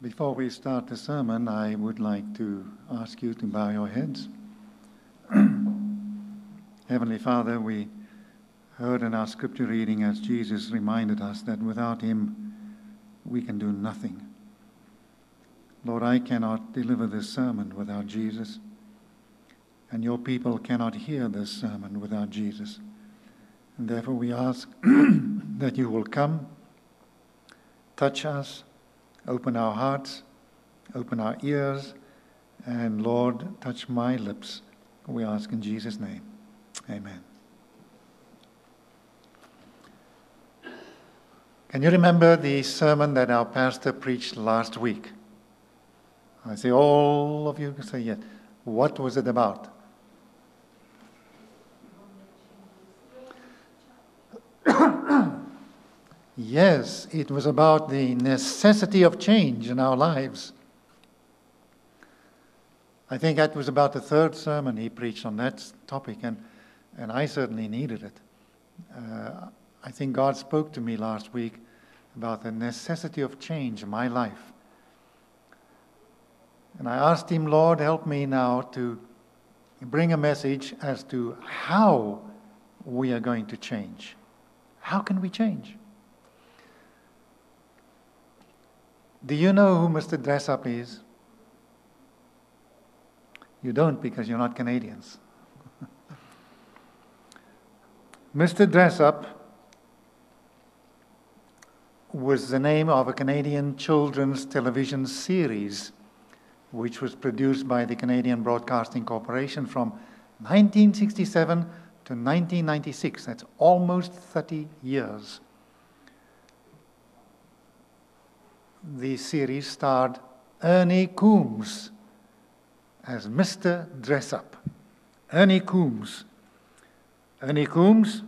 Before we start the sermon, I would like to ask you to bow your heads. Heavenly Father, we heard in our scripture reading as Jesus reminded us that without Him we can do nothing. Lord, I cannot deliver this sermon without Jesus, and your people cannot hear this sermon without Jesus. And therefore, we ask that you will come, touch us, open our hearts, open our ears, and Lord, touch my lips. We ask in Jesus' name. Amen. Can you remember the sermon that our pastor preached last week? I say, all of you say yes. What was it about? Yes, it was about the necessity of change in our lives. I think that was about the third sermon he preached on that topic, and, and I certainly needed it. Uh, I think God spoke to me last week about the necessity of change in my life. And I asked him, Lord, help me now to bring a message as to how we are going to change. How can we change? Do you know who Mr. Dressup is? You don't because you're not Canadians. Mr. Dressup was the name of a Canadian children's television series which was produced by the Canadian Broadcasting Corporation from 1967 to 1996. That's almost 30 years. The series starred Ernie Coombs as Mr. Dressup. Ernie Coombs. Ernie Coombs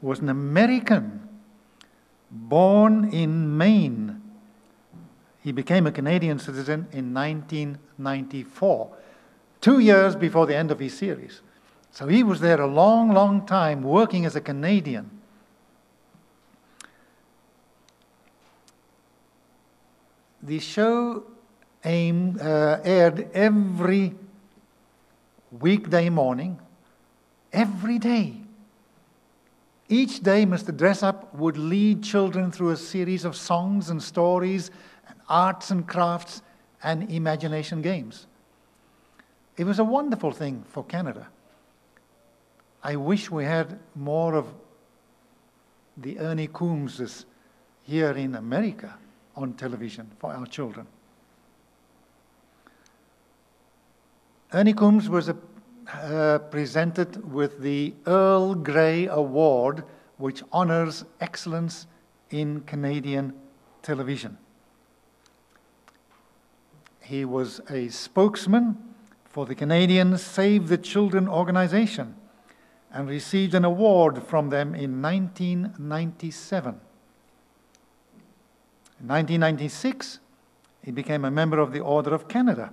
was an American born in Maine he became a Canadian citizen in 1994, two years before the end of his series. So he was there a long, long time working as a Canadian. The show aimed, uh, aired every weekday morning, every day. Each day, Mr. Dressup would lead children through a series of songs and stories and arts and crafts, and imagination games. It was a wonderful thing for Canada. I wish we had more of the Ernie Coombeses here in America on television for our children. Ernie Coombs was a, uh, presented with the Earl Grey Award, which honors excellence in Canadian television. He was a spokesman for the Canadian Save the Children organization and received an award from them in 1997. In 1996, he became a member of the Order of Canada.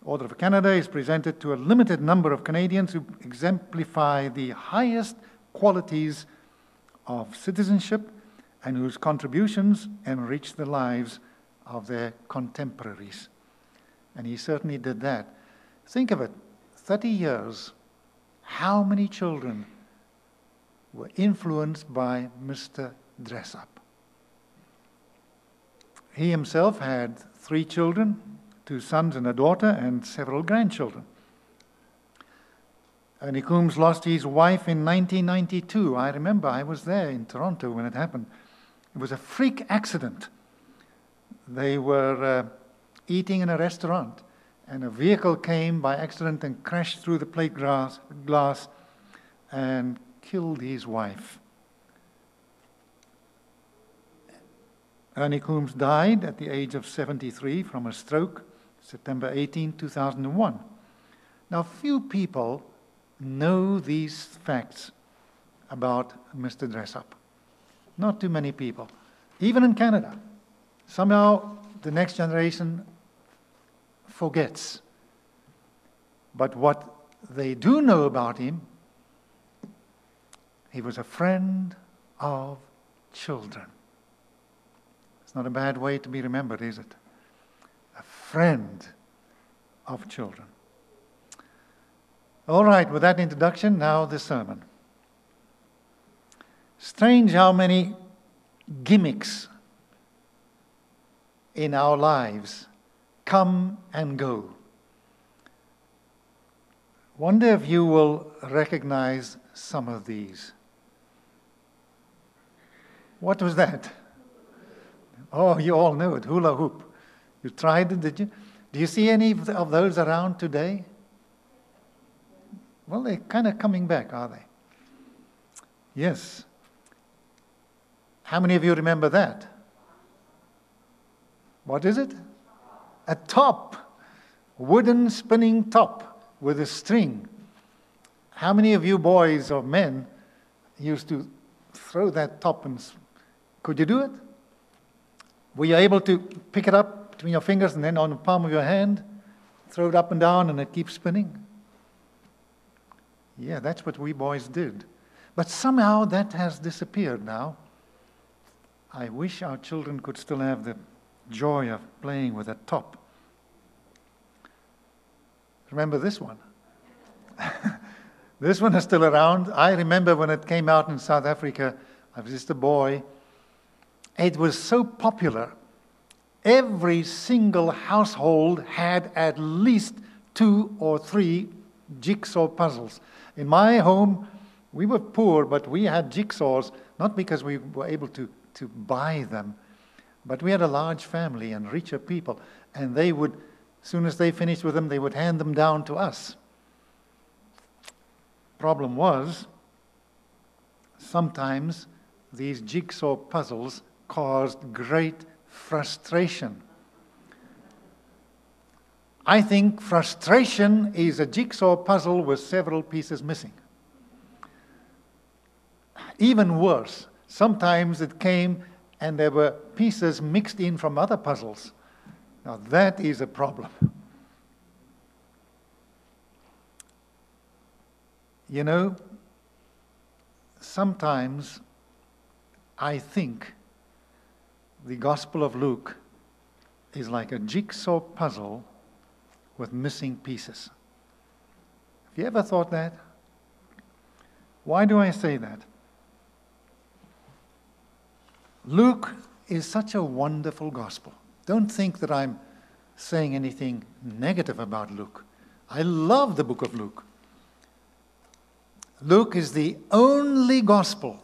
The Order of Canada is presented to a limited number of Canadians who exemplify the highest qualities of citizenship and whose contributions enrich the lives of their contemporaries. And he certainly did that. Think of it 30 years. How many children were influenced by Mr. Dressup? He himself had three children two sons and a daughter, and several grandchildren. Ernie Coombs lost his wife in 1992. I remember I was there in Toronto when it happened. It was a freak accident. They were. Uh, eating in a restaurant, and a vehicle came by accident and crashed through the plate glass, glass and killed his wife. Ernie Coombs died at the age of 73 from a stroke, September 18, 2001. Now, few people know these facts about Mr. Dressup. Not too many people. Even in Canada. Somehow, the next generation forgets. But what they do know about him, he was a friend of children. It's not a bad way to be remembered, is it? A friend of children. All right, with that introduction, now the sermon. Strange how many gimmicks in our lives come and go. Wonder if you will recognize some of these. What was that? Oh, you all know it hula hoop. You tried it, did you? Do you see any of those around today? Well, they're kind of coming back, are they? Yes. How many of you remember that? What is it? A top, wooden spinning top with a string. How many of you boys or men used to throw that top and could you do it? Were you able to pick it up between your fingers and then on the palm of your hand, throw it up and down, and it keeps spinning? Yeah, that's what we boys did. But somehow that has disappeared now. I wish our children could still have the joy of playing with a top. Remember this one? this one is still around. I remember when it came out in South Africa, I was just a boy. It was so popular. Every single household had at least two or three jigsaw puzzles. In my home, we were poor, but we had jigsaws, not because we were able to, to buy them, but we had a large family and richer people, and they would, as soon as they finished with them, they would hand them down to us. Problem was, sometimes these jigsaw puzzles caused great frustration. I think frustration is a jigsaw puzzle with several pieces missing. Even worse, sometimes it came and there were pieces mixed in from other puzzles. Now that is a problem. You know, sometimes I think the Gospel of Luke is like a jigsaw puzzle with missing pieces. Have you ever thought that? Why do I say that? Luke is such a wonderful gospel. Don't think that I'm saying anything negative about Luke. I love the book of Luke. Luke is the only gospel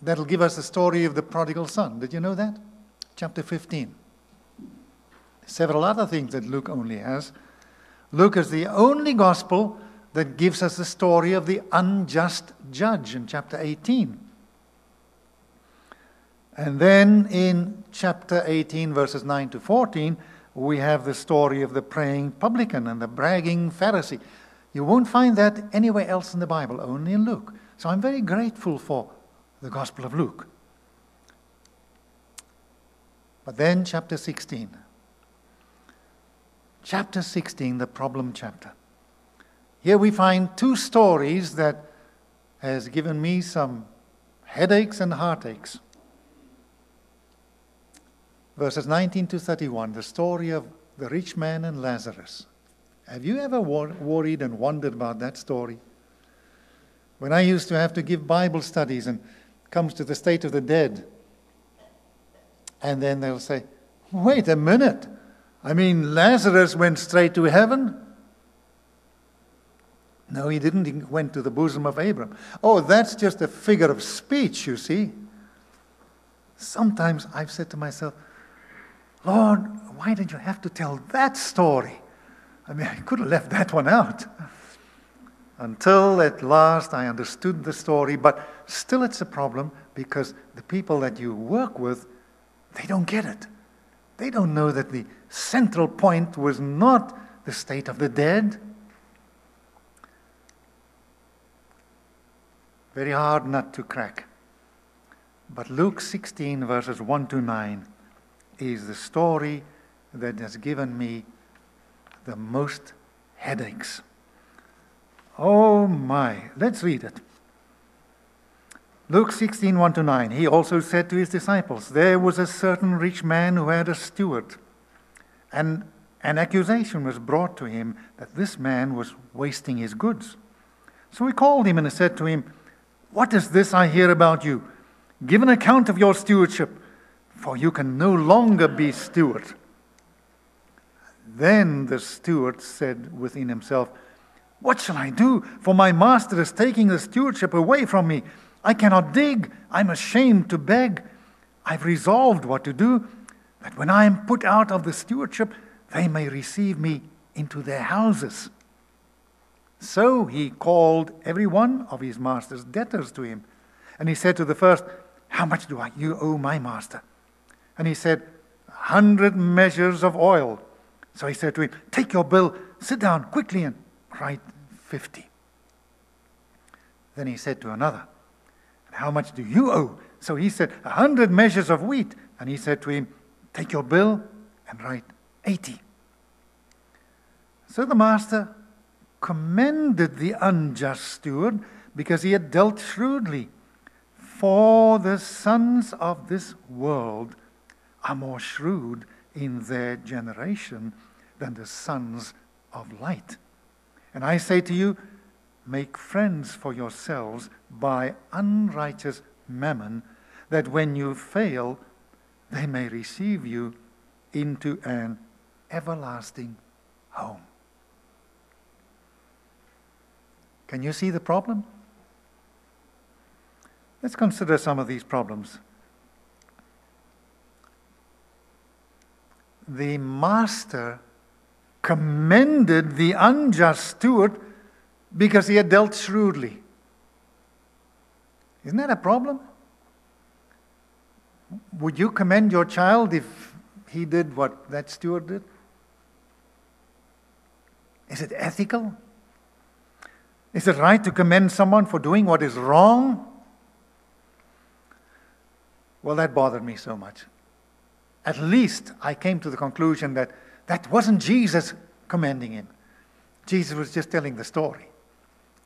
that'll give us the story of the prodigal son. Did you know that? Chapter 15. Several other things that Luke only has. Luke is the only gospel that gives us the story of the unjust judge in chapter 18. And then in chapter 18, verses 9 to 14, we have the story of the praying publican and the bragging Pharisee. You won't find that anywhere else in the Bible, only in Luke. So I'm very grateful for the Gospel of Luke. But then, chapter 16. Chapter 16, the problem chapter. Here we find two stories that has given me some headaches and heartaches verses 19 to 31, the story of the rich man and Lazarus. Have you ever wor- worried and wondered about that story? When I used to have to give Bible studies and comes to the state of the dead, and then they'll say, wait a minute. I mean, Lazarus went straight to heaven. No, he didn't. He went to the bosom of Abraham. Oh, that's just a figure of speech, you see. Sometimes I've said to myself, Lord, why did you have to tell that story? I mean, I could have left that one out. Until at last I understood the story, but still it's a problem because the people that you work with, they don't get it. They don't know that the central point was not the state of the dead. Very hard nut to crack. But Luke 16, verses 1 to 9 is the story that has given me the most headaches. Oh my, let's read it. Luke 16, 1 to 9. He also said to his disciples, There was a certain rich man who had a steward, and an accusation was brought to him that this man was wasting his goods. So he called him and said to him, What is this I hear about you? Give an account of your stewardship, for you can no longer be steward. Then the steward said within himself, What shall I do? For my master is taking the stewardship away from me. I cannot dig. I'm ashamed to beg. I've resolved what to do, that when I am put out of the stewardship, they may receive me into their houses. So he called every one of his master's debtors to him. And he said to the first, How much do I, you owe my master? And he said, A hundred measures of oil. So he said to him, Take your bill, sit down quickly and write fifty. Then he said to another, How much do you owe? So he said, A hundred measures of wheat. And he said to him, Take your bill and write eighty. So the master commended the unjust steward because he had dealt shrewdly. For the sons of this world are more shrewd in their generation than the sons of light. And I say to you, make friends for yourselves by unrighteous mammon, that when you fail, they may receive you into an everlasting home. Can you see the problem? Let's consider some of these problems. The master commended the unjust steward because he had dealt shrewdly. Isn't that a problem? Would you commend your child if he did what that steward did? Is it ethical? Is it right to commend someone for doing what is wrong? Well, that bothered me so much. At least I came to the conclusion that that wasn't Jesus commending him. Jesus was just telling the story.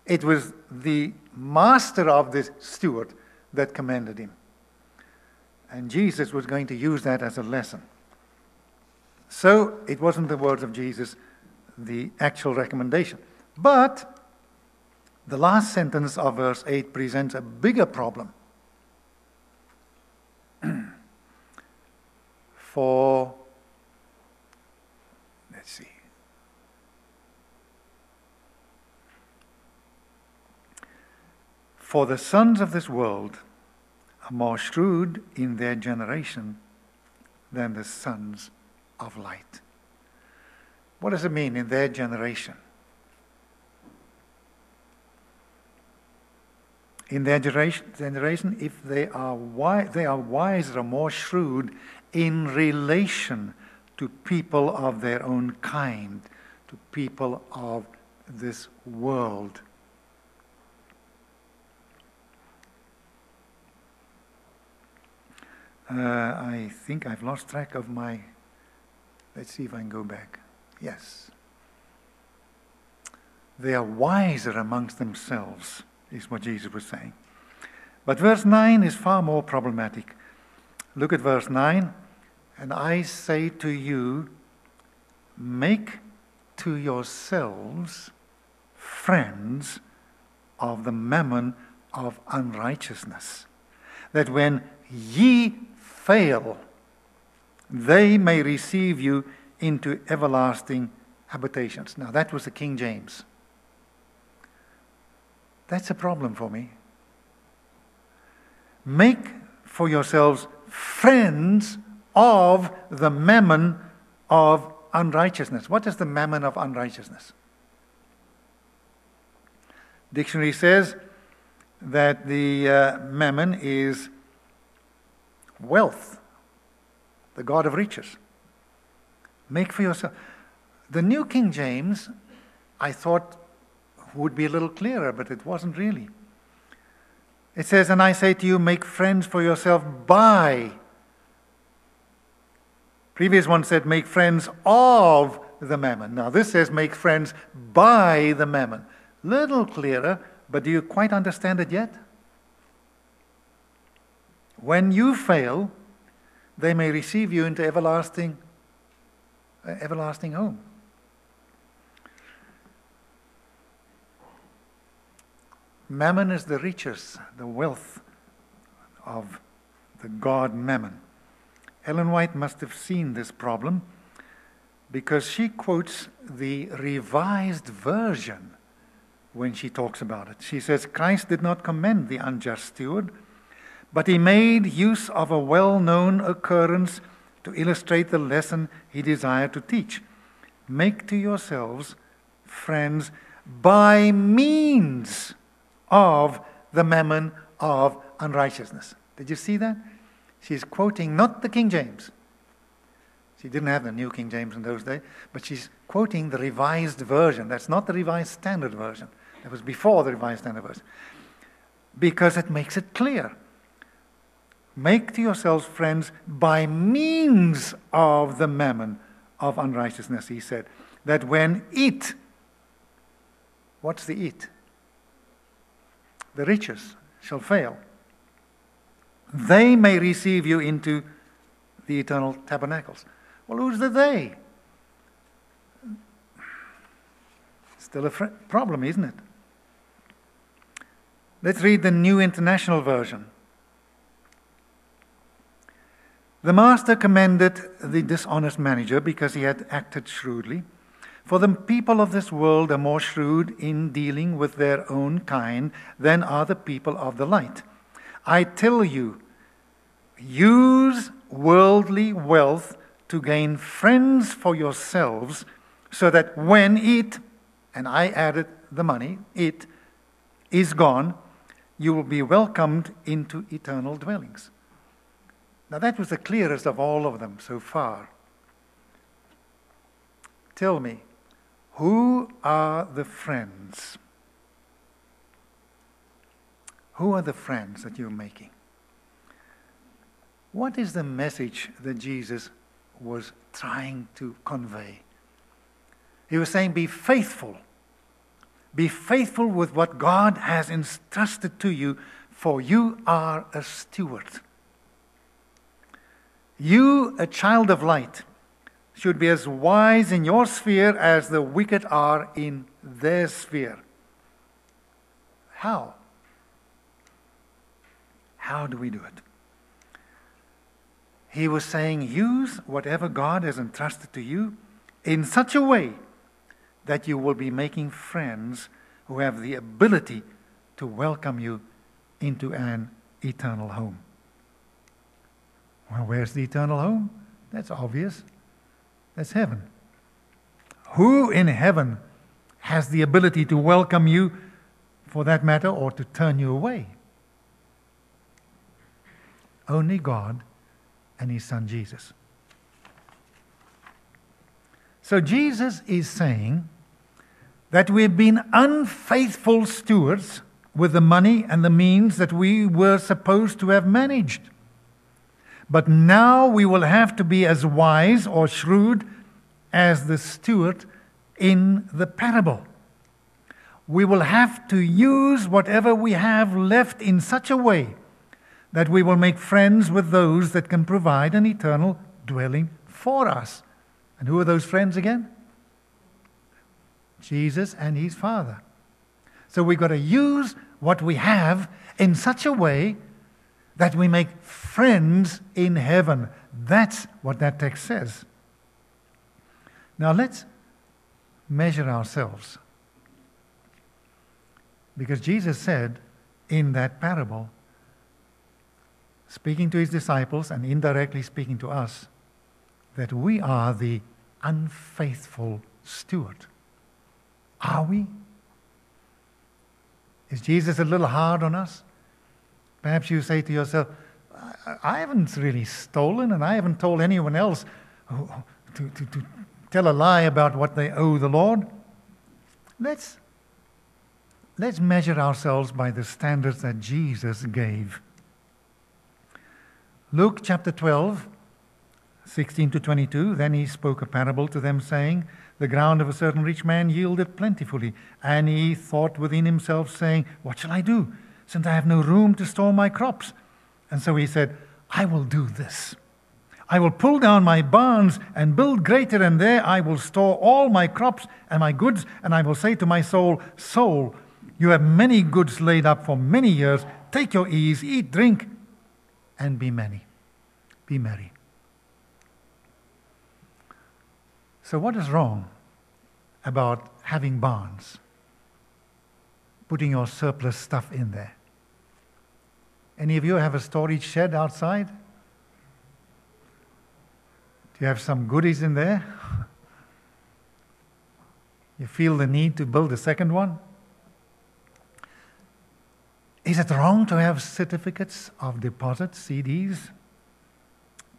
It was the master of this steward that commended him. And Jesus was going to use that as a lesson. So it wasn't the words of Jesus, the actual recommendation. But the last sentence of verse 8 presents a bigger problem. For, let's see. For the sons of this world are more shrewd in their generation than the sons of light. What does it mean in their generation? in their generation, if they are, wi- they are wiser or more shrewd in relation to people of their own kind, to people of this world. Uh, I think I've lost track of my. Let's see if I can go back. Yes. They are wiser amongst themselves is what Jesus was saying. But verse 9 is far more problematic. Look at verse 9. And I say to you, make to yourselves friends of the mammon of unrighteousness, that when ye fail, they may receive you into everlasting habitations. Now, that was the King James. That's a problem for me. Make for yourselves friends of the mammon of unrighteousness. What is the mammon of unrighteousness? Dictionary says that the uh, mammon is wealth, the God of riches. Make for yourself. The New King James, I thought, would be a little clearer, but it wasn't really. It says, And I say to you, make friends for yourself by. Previous one said, make friends of the mammon. Now this says, make friends by the mammon. Little clearer, but do you quite understand it yet? When you fail, they may receive you into everlasting uh, everlasting home. Mammon is the riches, the wealth of the god Mammon. Ellen White must have seen this problem because she quotes the revised version when she talks about it. She says, Christ did not commend the unjust steward, but he made use of a well known occurrence to illustrate the lesson he desired to teach. Make to yourselves friends by means of the mammon of unrighteousness. Did you see that? She's quoting not the King James. She didn't have the New King James in those days, but she's quoting the revised version. That's not the revised standard version. That was before the revised standard version. Because it makes it clear. Make to yourselves friends by means of the mammon of unrighteousness, he said, that when it, what's the it? The riches shall fail. They may receive you into the eternal tabernacles. Well, who's the they? Still a fr- problem, isn't it? Let's read the New International Version. The master commended the dishonest manager because he had acted shrewdly. For the people of this world are more shrewd in dealing with their own kind than are the people of the light. I tell you, use worldly wealth to gain friends for yourselves, so that when it, and I added the money, it is gone, you will be welcomed into eternal dwellings. Now, that was the clearest of all of them so far. Tell me, who are the friends? Who are the friends that you're making? What is the message that Jesus was trying to convey? He was saying, Be faithful. Be faithful with what God has entrusted to you, for you are a steward. You, a child of light, should be as wise in your sphere as the wicked are in their sphere. How? How do we do it? He was saying, use whatever God has entrusted to you in such a way that you will be making friends who have the ability to welcome you into an eternal home. Well, where's the eternal home? That's obvious. That's heaven. Who in heaven has the ability to welcome you, for that matter, or to turn you away? Only God and His Son Jesus. So Jesus is saying that we've been unfaithful stewards with the money and the means that we were supposed to have managed. But now we will have to be as wise or shrewd as the steward in the parable. We will have to use whatever we have left in such a way that we will make friends with those that can provide an eternal dwelling for us. And who are those friends again? Jesus and his Father. So we've got to use what we have in such a way that we make friends in heaven. That's what that text says. Now let's measure ourselves. Because Jesus said in that parable, speaking to his disciples and indirectly speaking to us, that we are the unfaithful steward. Are we? Is Jesus a little hard on us? Perhaps you say to yourself, I haven't really stolen, and I haven't told anyone else to, to, to tell a lie about what they owe the Lord. Let's, let's measure ourselves by the standards that Jesus gave. Luke chapter 12, 16 to 22. Then he spoke a parable to them, saying, The ground of a certain rich man yielded plentifully. And he thought within himself, saying, What shall I do? since I have no room to store my crops. And so he said, I will do this. I will pull down my barns and build greater, and there I will store all my crops and my goods, and I will say to my soul, Soul, you have many goods laid up for many years. Take your ease, eat, drink, and be merry. Be merry. So, what is wrong about having barns? Putting your surplus stuff in there. Any of you have a storage shed outside? Do you have some goodies in there? You feel the need to build a second one? Is it wrong to have certificates of deposit, CDs,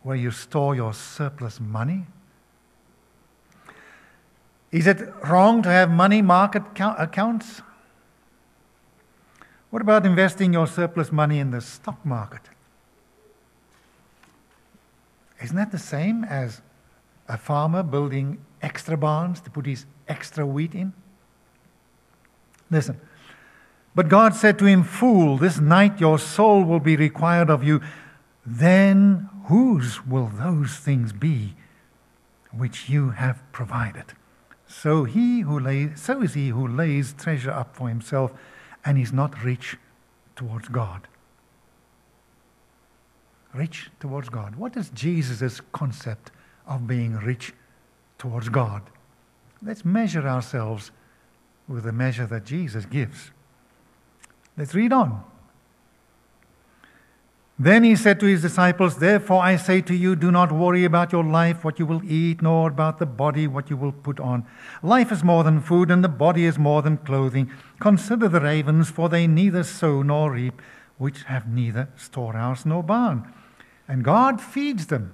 where you store your surplus money? Is it wrong to have money market accounts? What about investing your surplus money in the stock market? Isn't that the same as a farmer building extra barns to put his extra wheat in? Listen, but God said to him, Fool, this night your soul will be required of you. Then whose will those things be which you have provided? So he who lays, so is he who lays treasure up for himself and is not rich towards God. Rich towards God. What is Jesus' concept of being rich towards God? Let's measure ourselves with the measure that Jesus gives. Let's read on. Then he said to his disciples, Therefore I say to you, do not worry about your life, what you will eat, nor about the body, what you will put on. Life is more than food, and the body is more than clothing. Consider the ravens, for they neither sow nor reap, which have neither storehouse nor barn. And God feeds them.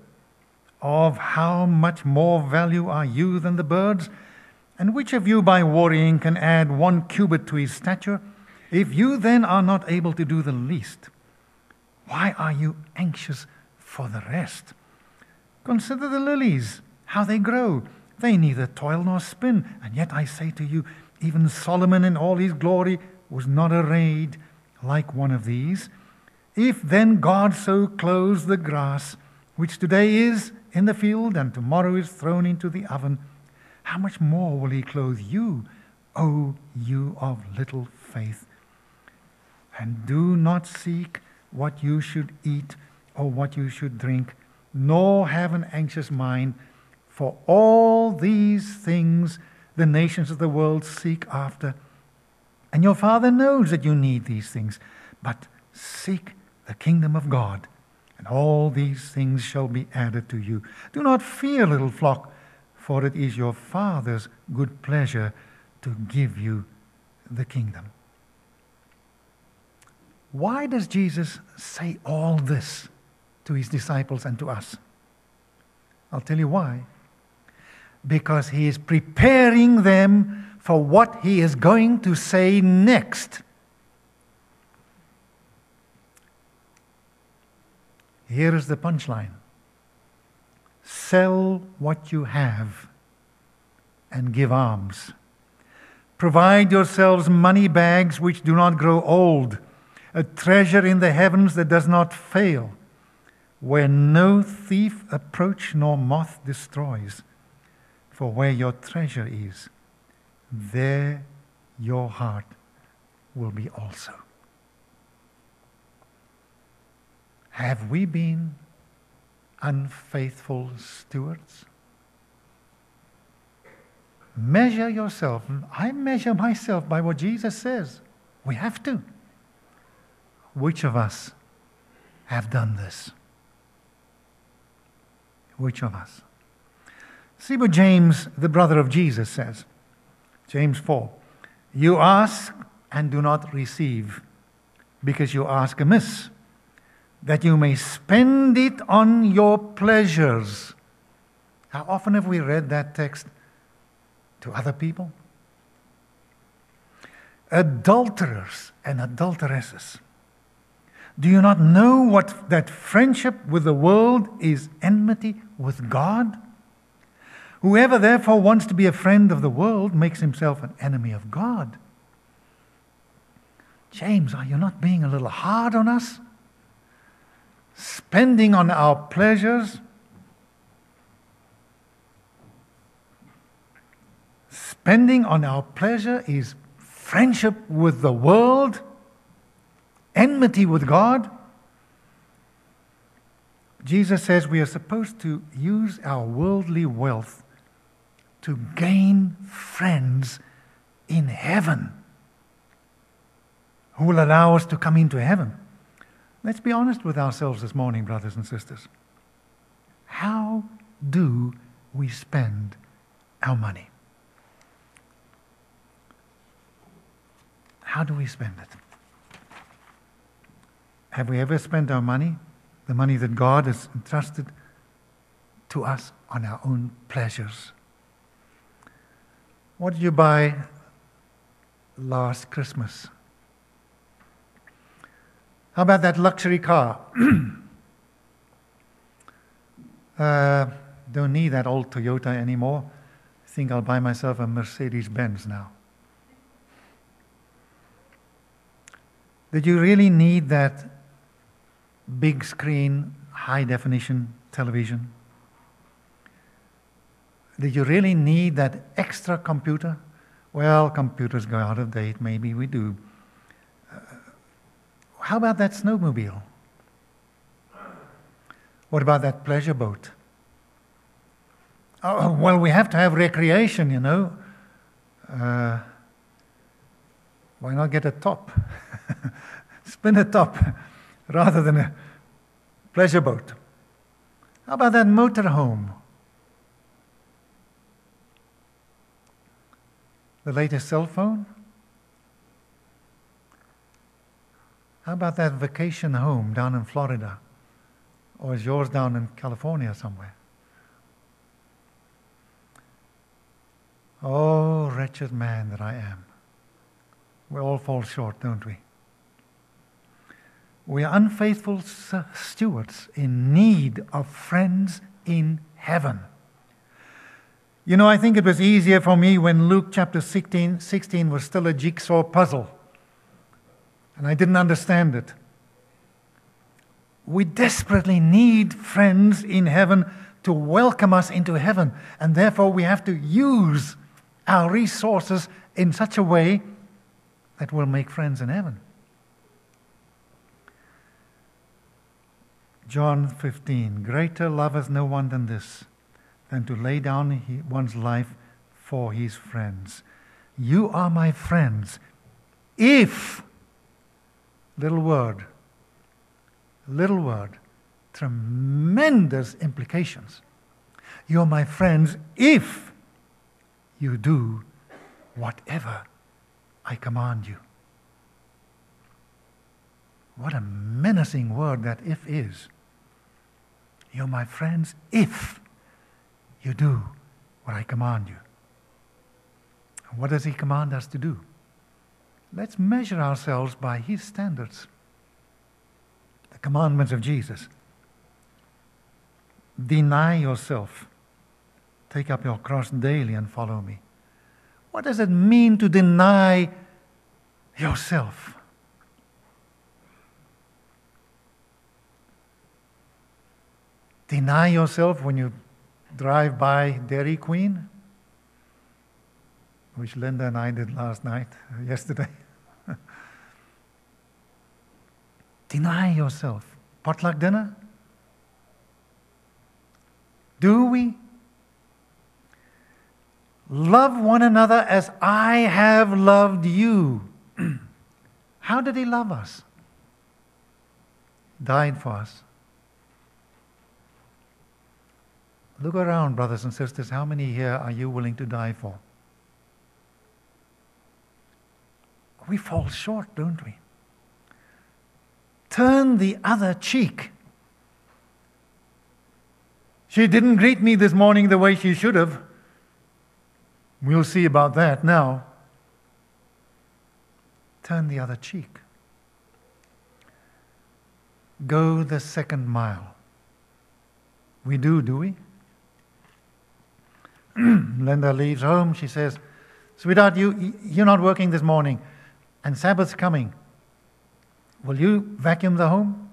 Of how much more value are you than the birds? And which of you by worrying can add one cubit to his stature? If you then are not able to do the least, why are you anxious for the rest? Consider the lilies, how they grow. They neither toil nor spin. And yet I say to you, even Solomon in all his glory was not arrayed like one of these. If then God so clothes the grass, which today is in the field and tomorrow is thrown into the oven, how much more will he clothe you, O you of little faith? And do not seek what you should eat or what you should drink, nor have an anxious mind, for all these things the nations of the world seek after. And your Father knows that you need these things, but seek the kingdom of God, and all these things shall be added to you. Do not fear, little flock, for it is your Father's good pleasure to give you the kingdom. Why does Jesus say all this to his disciples and to us? I'll tell you why. Because he is preparing them for what he is going to say next. Here is the punchline sell what you have and give alms. Provide yourselves money bags which do not grow old a treasure in the heavens that does not fail, where no thief approach nor moth destroys. For where your treasure is, there your heart will be also. Have we been unfaithful stewards? Measure yourself. I measure myself by what Jesus says. We have to. Which of us have done this? Which of us? See what James, the brother of Jesus, says. James 4. You ask and do not receive, because you ask amiss, that you may spend it on your pleasures. How often have we read that text to other people? Adulterers and adulteresses do you not know what, that friendship with the world is enmity with God? Whoever therefore wants to be a friend of the world makes himself an enemy of God. James, are you not being a little hard on us? Spending on our pleasures, spending on our pleasure is friendship with the world enmity with God. Jesus says we are supposed to use our worldly wealth to gain friends in heaven who will allow us to come into heaven. Let's be honest with ourselves this morning, brothers and sisters. How do we spend our money? How do we spend it? Have we ever spent our money, the money that God has entrusted to us, on our own pleasures? What did you buy last Christmas? How about that luxury car? uh, don't need that old Toyota anymore. I think I'll buy myself a Mercedes Benz now. Did you really need that big screen, high definition television? Did you really need that extra computer? Well, computers go out of date, maybe we do. Uh, how about that snowmobile? What about that pleasure boat? Oh, well, we have to have recreation, you know. Uh, why not get a top? Spin a top rather than a pleasure boat. How about that motorhome? The latest cell phone? How about that vacation home down in Florida? Or is yours down in California somewhere? Oh, wretched man that I am. We all fall short, don't we? We are unfaithful stewards in need of friends in heaven. You know, I think it was easier for me when Luke chapter 16, 16 was still a jigsaw puzzle and I didn't understand it. We desperately need friends in heaven to welcome us into heaven, and therefore we have to use our resources in such a way that will make friends in heaven. John 15 Greater love has no one than this, than to lay down one's life for his friends. You are my friends if Little word. Little word. Tremendous implications. You're my friends if you do whatever I command you. What a menacing word that if is. You're my friends if you do what I command you. What does he command us to do? Let's measure ourselves by His standards, the commandments of Jesus. Deny yourself. Take up your cross daily and follow me. What does it mean to deny yourself? Deny yourself when you drive by Dairy Queen? which Linda and I did last night, yesterday. Deny yourself. Potluck dinner? Do we? Love one another as I have loved you. How did he love us? Died for us. Look around, brothers and sisters. How many here are you willing to die for? we fall short, don't we? Turn the other cheek. She didn't greet me this morning the way she should have. We'll see about that now. Turn the other cheek. Go the second mile. We do, do we? Linda leaves home. She says, Sweetheart, you, you're not working this morning and Sabbath's coming, will you vacuum the home?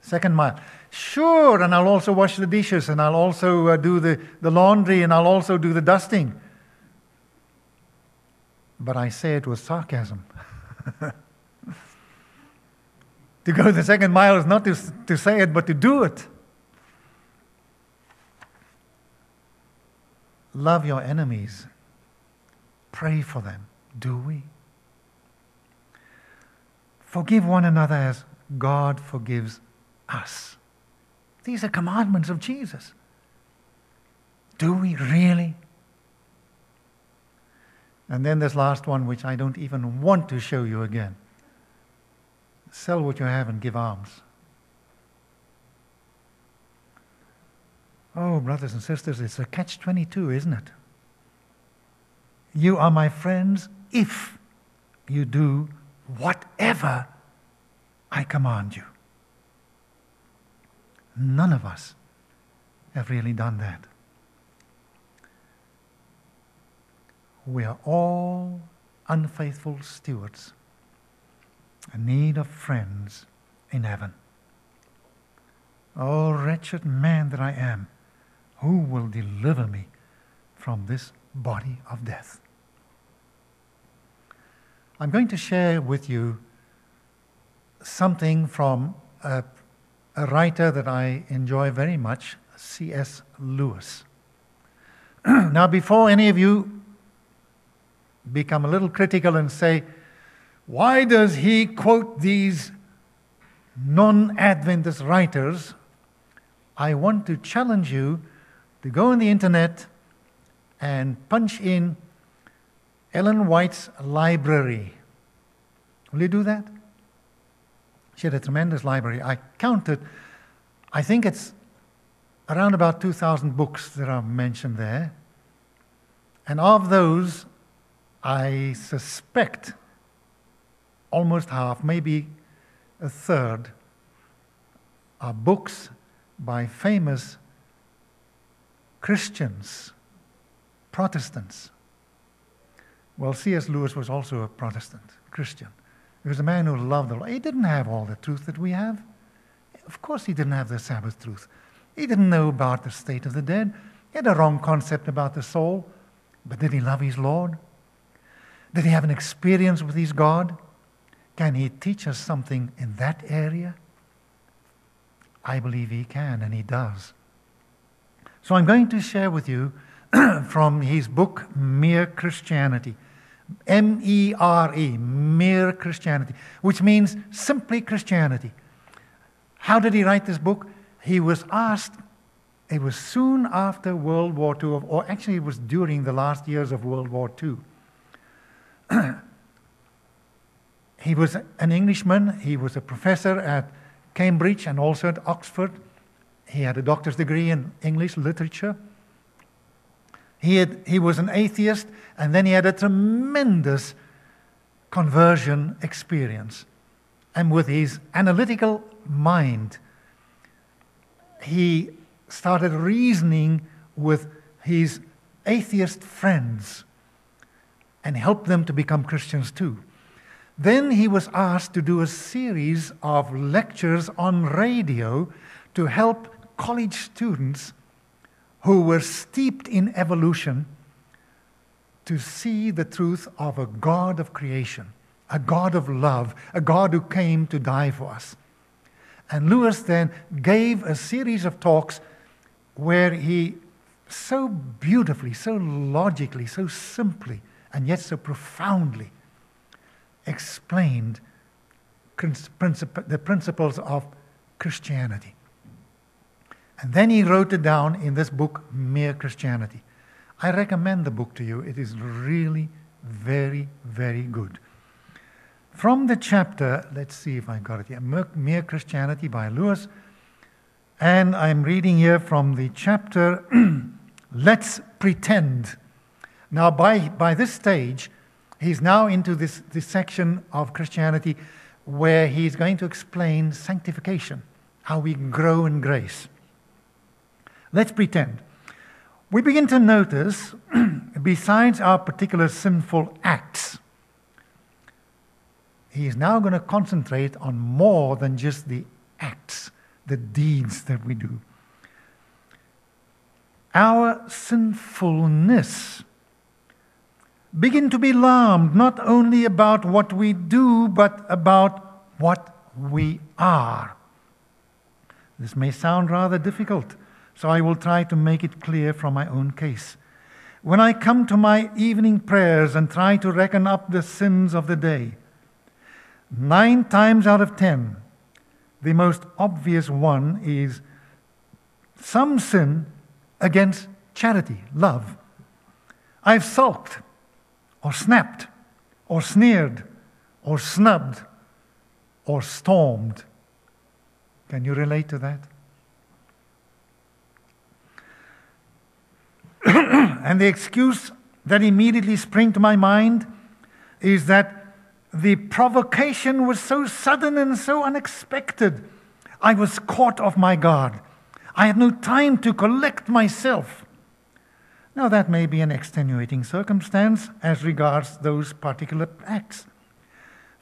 Second mile. Sure, and I'll also wash the dishes, and I'll also uh, do the, the laundry, and I'll also do the dusting. But I say it with sarcasm. to go the second mile is not to, to say it, but to do it. Love your enemies. Pray for them. Do we? Forgive one another as God forgives us. These are commandments of Jesus. Do we really? And then this last one, which I don't even want to show you again sell what you have and give alms. Oh, brothers and sisters, it's a catch 22, isn't it? You are my friends if you do whatever I command you. None of us have really done that. We are all unfaithful stewards in need of friends in heaven. Oh, wretched man that I am, who will deliver me from this body of death? I'm going to share with you something from a, a writer that I enjoy very much, C.S. Lewis. now, before any of you become a little critical and say, why does he quote these non Adventist writers? I want to challenge you to go on the internet and punch in Ellen White's library. Will you do that? She had a tremendous library. I counted, I think it's around about 2,000 books that are mentioned there. And of those, I suspect almost half, maybe a third, are books by famous Christians, Protestants. Well, C.S. Lewis was also a Protestant, Christian. He was a man who loved the Lord. He didn't have all the truth that we have. Of course, he didn't have the Sabbath truth. He didn't know about the state of the dead. He had a wrong concept about the soul. But did he love his Lord? Did he have an experience with his God? Can he teach us something in that area? I believe he can, and he does. So I'm going to share with you from his book, Mere Christianity. M E R E, Mere Christianity, which means simply Christianity. How did he write this book? He was asked, it was soon after World War II, or actually, it was during the last years of World War II. He was an Englishman. He was a professor at Cambridge and also at Oxford. He had a doctor's degree in English literature. He, had, he was an atheist, and then he had a tremendous conversion experience. And with his analytical mind, he started reasoning with his atheist friends and helped them to become Christians too. Then he was asked to do a series of lectures on radio to help college students who were steeped in evolution to see the truth of a God of creation, a God of love, a God who came to die for us. And Lewis then gave a series of talks where he so beautifully, so logically, so simply, and yet so profoundly explained the principles of Christianity. And then he wrote it down in this book, Mere Christianity. I recommend the book to you. It is really very, very good. From the chapter, let's see if I got it here Mere Christianity by Lewis. And I'm reading here from the chapter, Let's Pretend. Now, by, by this stage, he's now into this, this section of Christianity where he's going to explain sanctification, how we grow in grace. Let's pretend. We begin to notice, besides our particular sinful acts, he is now going to concentrate on more than just the acts the deeds that we do. Our sinfulness begin to be alarmed not only about what we do, but about what we are. This may sound rather difficult, so I will try to make it clear from my own case. When I come to my evening prayers and try to reckon up the sins of the day, nine times out of ten, the most obvious one is some sin against charity, love. I've sulked, or snapped, or sneered, or snubbed, or stormed. Can you relate to that? and the excuse that immediately sprang to my mind is that the provocation was so sudden and so unexpected. I was caught off my guard. I had no time to collect myself. Now, that may be an extenuating circumstance as regards those particular acts.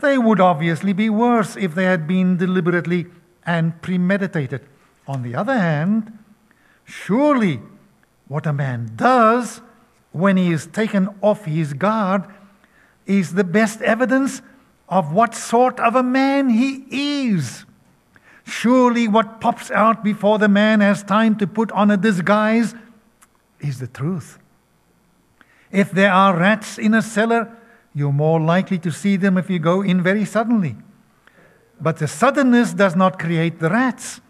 They would obviously be worse if they had been deliberately and premeditated. On the other hand, surely what a man does when he is taken off his guard is the best evidence of what sort of a man he is. Surely what pops out before the man has time to put on a disguise is the truth. If there are rats in a cellar, you're more likely to see them if you go in very suddenly. But the suddenness does not create the rats,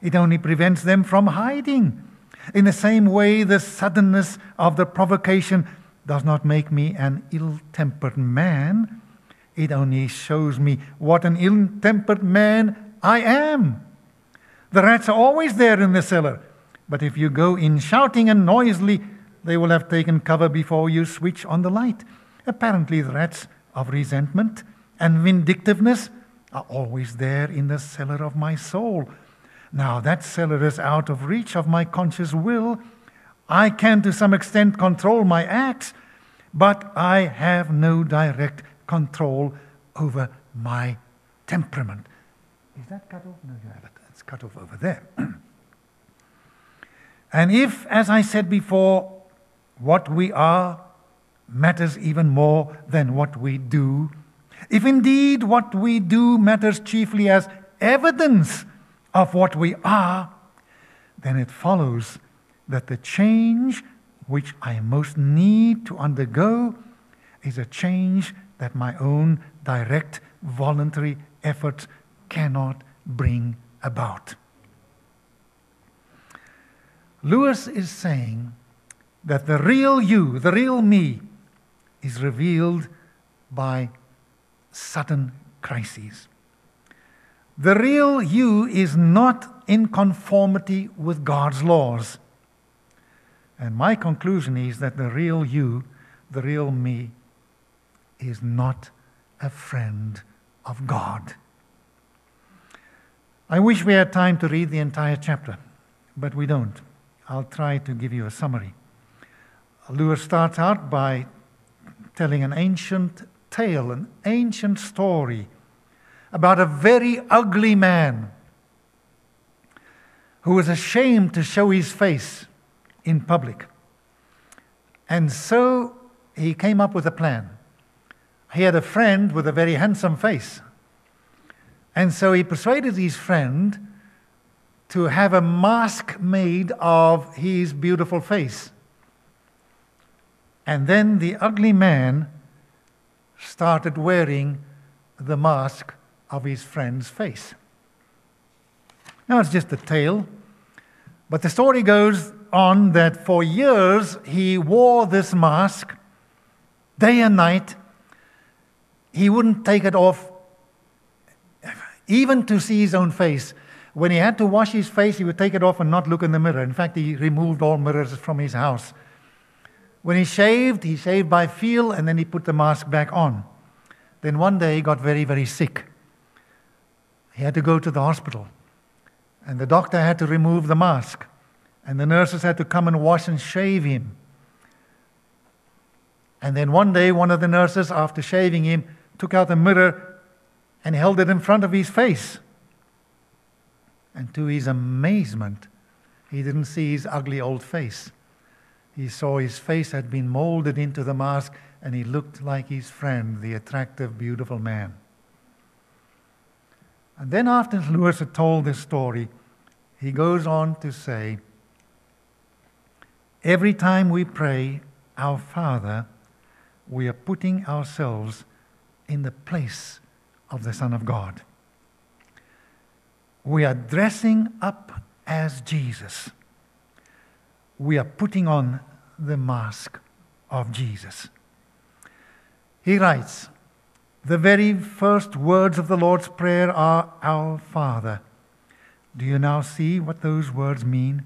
it only prevents them from hiding. In the same way, the suddenness of the provocation does not make me an ill tempered man. It only shows me what an ill tempered man I am. The rats are always there in the cellar, but if you go in shouting and noisily, they will have taken cover before you switch on the light. Apparently, the rats of resentment and vindictiveness are always there in the cellar of my soul. Now, that cellar is out of reach of my conscious will. I can, to some extent, control my acts, but I have no direct control over my temperament. Is that cut off? No, you have it. It's cut off over there. and if, as I said before, what we are matters even more than what we do, if indeed what we do matters chiefly as evidence of what we are, then it follows that the change which I most need to undergo is a change that my own direct voluntary efforts cannot bring about. Lewis is saying that the real you, the real me, is revealed by sudden crises. The real you is not in conformity with God's laws. And my conclusion is that the real you, the real me, is not a friend of God. I wish we had time to read the entire chapter, but we don't. I'll try to give you a summary. Lewis starts out by telling an ancient tale, an ancient story about a very ugly man who was ashamed to show his face in public. And so he came up with a plan. He had a friend with a very handsome face. And so he persuaded his friend to have a mask made of his beautiful face. And then the ugly man started wearing the mask of his friend's face. Now, it's just a tale, but the story goes on that for years he wore this mask day and night. He wouldn't take it off, even to see his own face. When he had to wash his face, he would take it off and not look in the mirror. In fact, he removed all mirrors from his house. When he shaved, he shaved by feel and then he put the mask back on. Then one day he got very, very sick. He had to go to the hospital. And the doctor had to remove the mask. And the nurses had to come and wash and shave him. And then one day, one of the nurses, after shaving him, took out a mirror and held it in front of his face. And to his amazement, he didn't see his ugly old face. He saw his face had been molded into the mask, and he looked like his friend, the attractive, beautiful man. And then, after Lewis had told this story, he goes on to say, Every time we pray, Our Father, we are putting ourselves in the place of the Son of God. We are dressing up as Jesus. We are putting on the mask of Jesus. He writes, the very first words of the Lord's Prayer are Our Father. Do you now see what those words mean?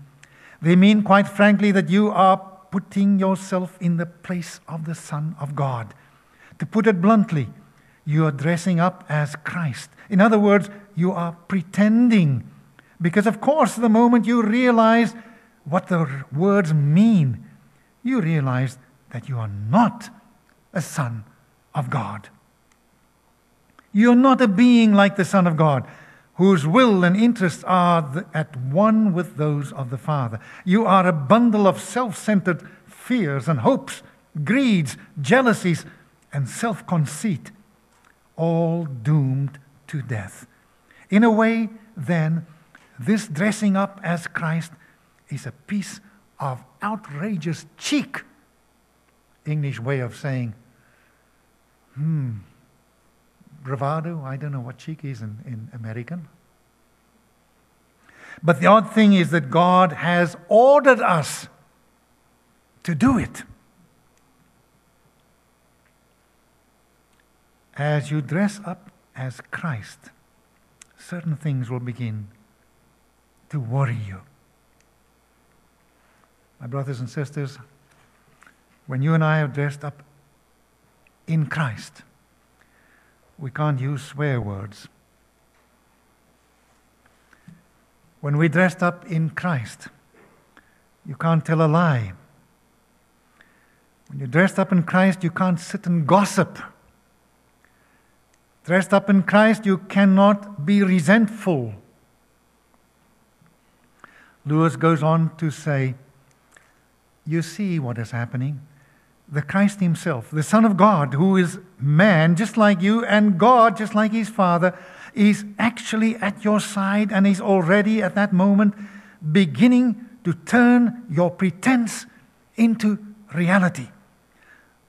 They mean, quite frankly, that you are putting yourself in the place of the Son of God. To put it bluntly, you are dressing up as Christ. In other words, you are pretending. Because, of course, the moment you realize what the words mean, you realize that you are not a son of God. You're not a being like the Son of God, whose will and interests are at one with those of the Father. You are a bundle of self centered fears and hopes, greeds, jealousies, and self conceit, all doomed to death. In a way, then, this dressing up as Christ is a piece of outrageous cheek. English way of saying, hmm, bravado. I don't know what cheek is in, in American. But the odd thing is that God has ordered us to do it. As you dress up as Christ, certain things will begin to worry you. My brothers and sisters, when you and I are dressed up in Christ, we can't use swear words. When we're dressed up in Christ, you can't tell a lie. When you're dressed up in Christ, you can't sit and gossip. Dressed up in Christ, you cannot be resentful. Lewis goes on to say, You see what is happening the Christ Himself, the Son of God, who is man just like you and God just like His Father, is actually at your side and is already at that moment beginning to turn your pretense into reality.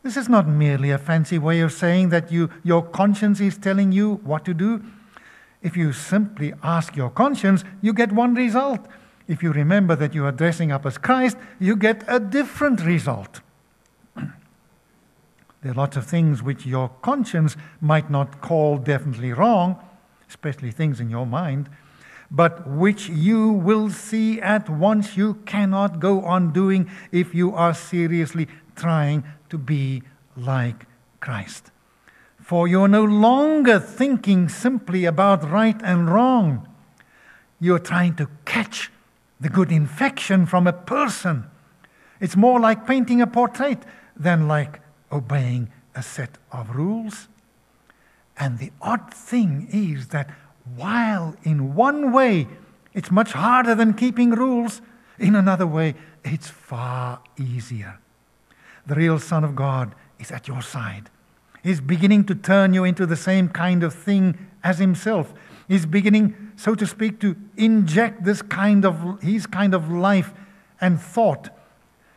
This is not merely a fancy way of saying that you, your conscience is telling you what to do. If you simply ask your conscience, you get one result. If you remember that you are dressing up as Christ, you get a different result. There are lots of things which your conscience might not call definitely wrong, especially things in your mind, but which you will see at once you cannot go on doing if you are seriously trying to be like Christ. For you're no longer thinking simply about right and wrong. You're trying to catch the good infection from a person. It's more like painting a portrait than like obeying a set of rules. And the odd thing is that while in one way it's much harder than keeping rules, in another way it's far easier. The real Son of God is at your side. He's beginning to turn you into the same kind of thing as Himself. He's beginning, so to speak, to inject this kind of His kind of life and thought.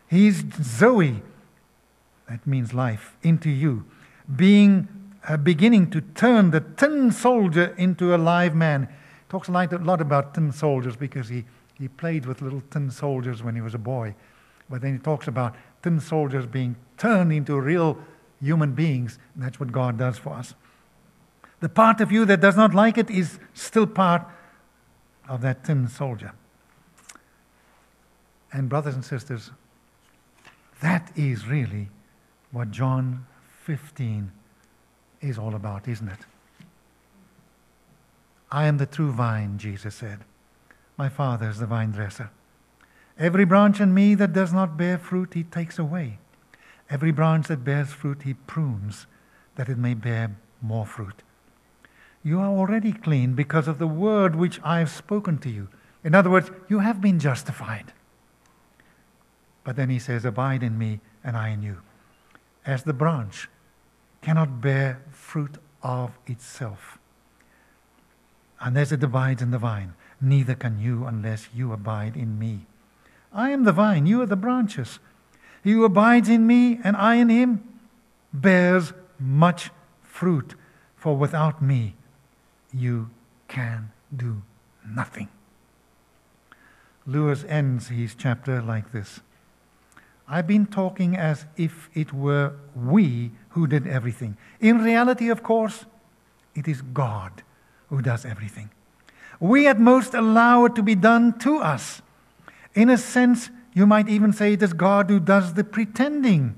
He's Zoe, that means life, into you, being uh, beginning to turn the tin soldier into a live man. Talks a lot about tin soldiers because he, he played with little tin soldiers when he was a boy. But then he talks about tin soldiers being turned into real human beings. That's what God does for us. The part of you that does not like it is still part of that tin soldier. And, brothers and sisters, that is really what John 15 is all about, isn't it? I am the true vine, Jesus said. My Father is the vine dresser. Every branch in me that does not bear fruit, he takes away. Every branch that bears fruit, he prunes, that it may bear more fruit. You are already clean because of the word which I have spoken to you. In other words, you have been justified. But then he says, Abide in me and I in you. As the branch cannot bear fruit of itself unless it abides in the vine, neither can you unless you abide in me. I am the vine, you are the branches. He who abides in me and I in him bears much fruit, for without me you can do nothing. Lewis ends his chapter like this I've been talking as if it were we who did everything. In reality, of course, it is God who does everything. We at most allow it to be done to us. In a sense, you might even say it is God who does the pretending.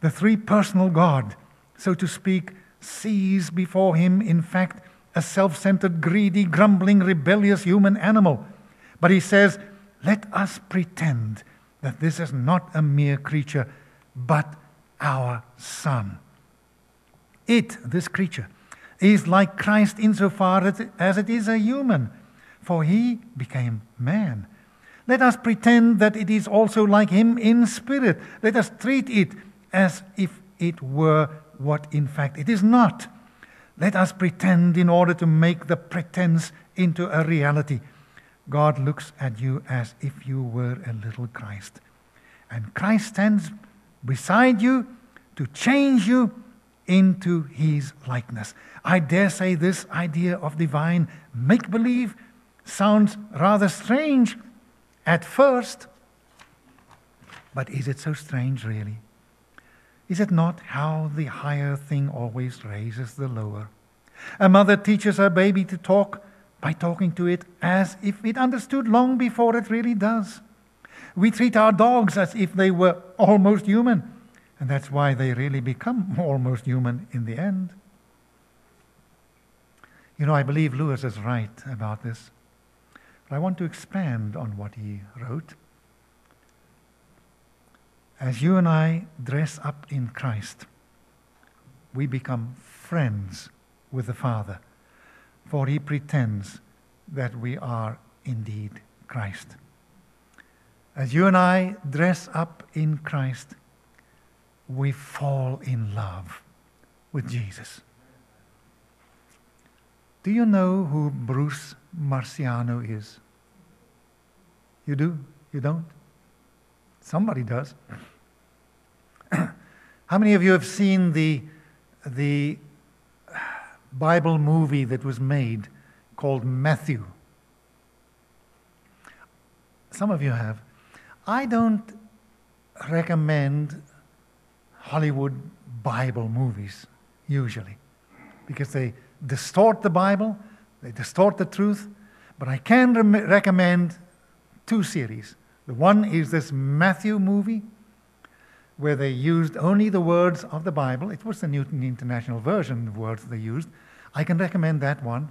The three personal God, so to speak, sees before him, in fact, a self centered, greedy, grumbling, rebellious human animal. But he says, let us pretend that this is not a mere creature, but our Son. It, this creature, is like Christ insofar as it is a human, for he became man. Let us pretend that it is also like him in spirit. Let us treat it as if it were what in fact it is not. Let us pretend in order to make the pretense into a reality. God looks at you as if you were a little Christ. And Christ stands beside you to change you into his likeness. I dare say this idea of divine make believe sounds rather strange at first, but is it so strange, really? Is it not how the higher thing always raises the lower? A mother teaches her baby to talk by talking to it as if it understood long before it really does. We treat our dogs as if they were almost human, and that's why they really become almost human in the end. You know, I believe Lewis is right about this. But I want to expand on what he wrote. As you and I dress up in Christ, we become friends with the Father for he pretends that we are indeed Christ. As you and I dress up in Christ, we fall in love with Jesus. Do you know who Bruce Marchiano is? You do? You don't? Somebody does. How many of you have seen the, the Bible movie that was made called Matthew. Some of you have. I don't recommend Hollywood Bible movies, usually, because they distort the Bible, they distort the truth. But I can re- recommend two series. The one is this Matthew movie, where they used only the words of the Bible. It was the New International Version words they used. I can recommend that one.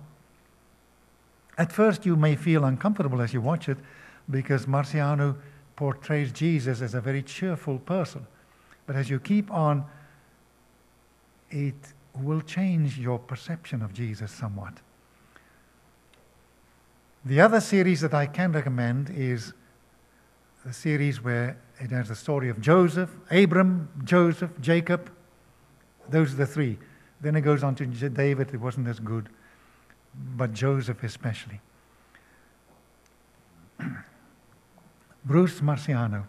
At first, you may feel uncomfortable as you watch it because Marchiano portrays Jesus as a very cheerful person. But as you keep on, it will change your perception of Jesus somewhat. The other series that I can recommend is a series where it has the story of Joseph, Abram, Joseph, Jacob. Those are the three. Then it goes on to David, it wasn't as good, but Joseph especially. Bruce Marchiano.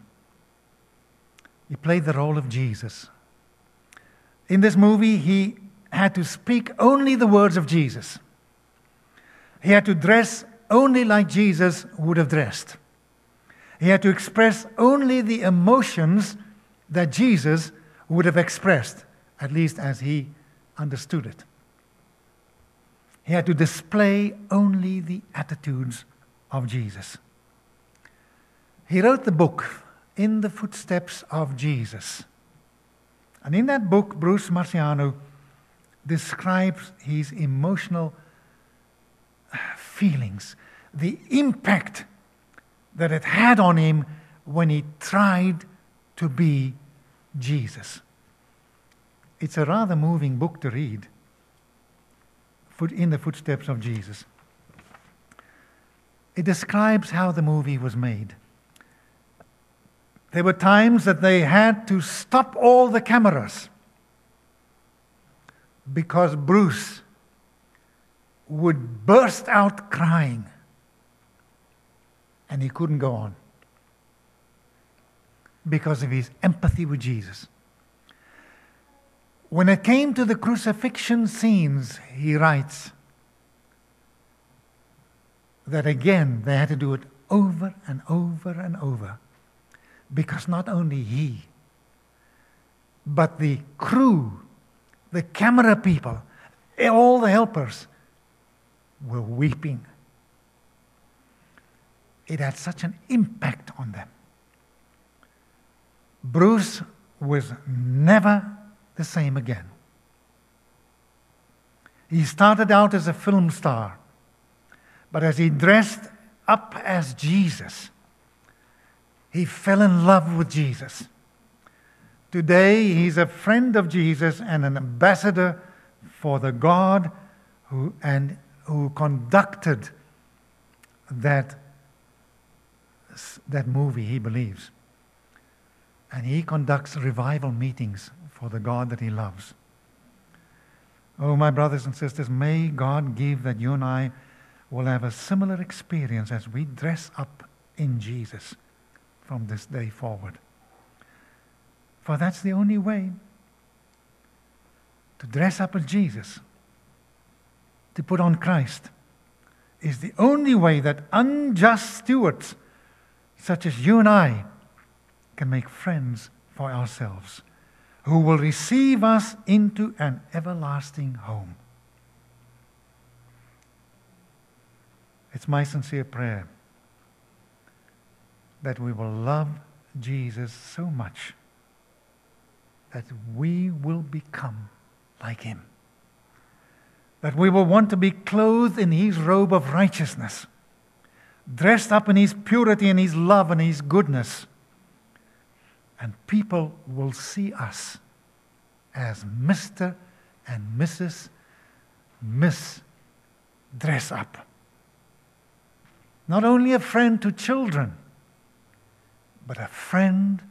He played the role of Jesus. In this movie, he had to speak only the words of Jesus. He had to dress only like Jesus would have dressed. He had to express only the emotions that Jesus would have expressed, at least as he understood it. He had to display only the attitudes of Jesus. He wrote the book, In the Footsteps of Jesus. And in that book, Bruce Marchiano describes his emotional feelings, the impact that it had on him when he tried to be Jesus. It's a rather moving book to read. in the footsteps of Jesus. It describes how the movie was made. There were times that they had to stop all the cameras because Bruce would burst out crying and he couldn't go on because of his empathy with Jesus. When it came to the crucifixion scenes, he writes that again they had to do it over and over and over because not only he, but the crew, the camera people, all the helpers were weeping. It had such an impact on them. Bruce was never the same again. He started out as a film star, but as he dressed up as Jesus, he fell in love with Jesus. Today, he's a friend of Jesus and an ambassador for the God who, and, who conducted that, that movie, he believes. And he conducts revival meetings for the God that he loves. Oh, my brothers and sisters, may God give that you and I will have a similar experience as we dress up in Jesus from this day forward. For that's the only way to dress up as Jesus, to put on Christ, is the only way that unjust stewards, such as you and I, can make friends for ourselves, who will receive us into an everlasting home. It's my sincere prayer that we will love Jesus so much that we will become like him. That we will want to be clothed in his robe of righteousness, dressed up in his purity and his love and his goodness. And people will see us as Mr. and Mrs. Miss Dress Up. Not only a friend to children but a friend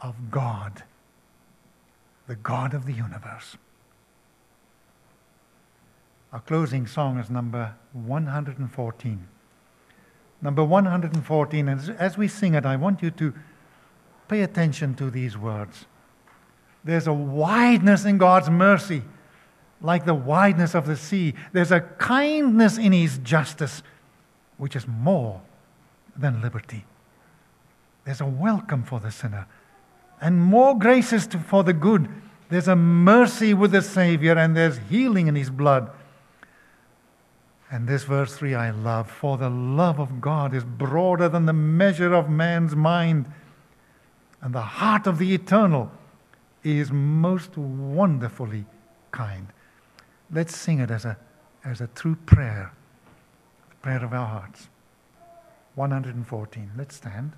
of God, the God of the universe. Our closing song is number 114. Number 114, and as we sing it, I want you to pay attention to these words. There's a wideness in God's mercy, like the wideness of the sea. There's a kindness in His justice, which is more than liberty. There's a welcome for the sinner. And more graces to, for the good. There's a mercy with the Savior, and there's healing in His blood. And this verse 3 I love. For the love of God is broader than the measure of man's mind, and the heart of the eternal is most wonderfully kind. Let's sing it as a, as a true prayer, the prayer of our hearts. 114. Let's stand.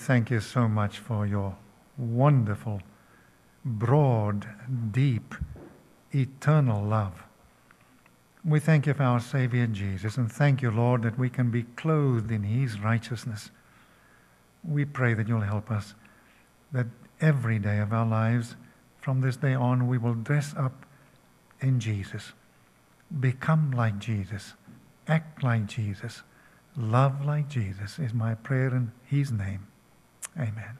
Thank you so much for your wonderful, broad, deep, eternal love. We thank you for our Savior Jesus, and thank you, Lord, that we can be clothed in His righteousness. We pray that you'll help us, that every day of our lives, from this day on, we will dress up in Jesus, become like Jesus, act like Jesus, love like Jesus, is my prayer in His name. Amen.